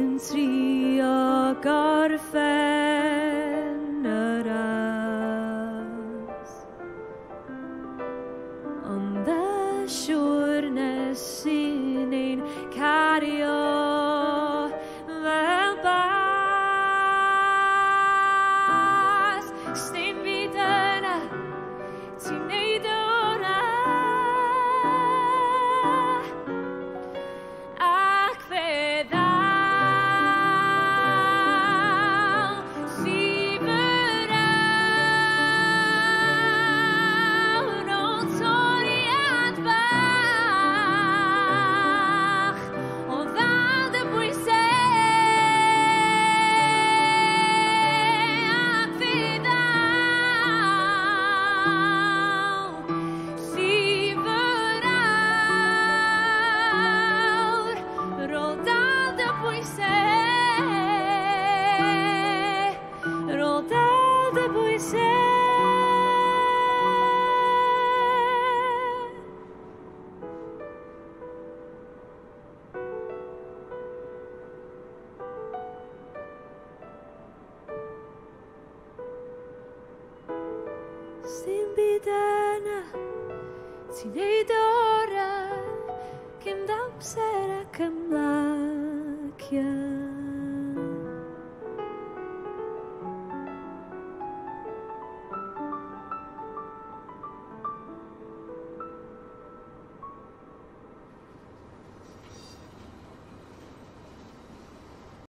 yn trio gorffen yr as. Ond y siwr nes i neu'n cario sin bidena Ține-i de oră Când am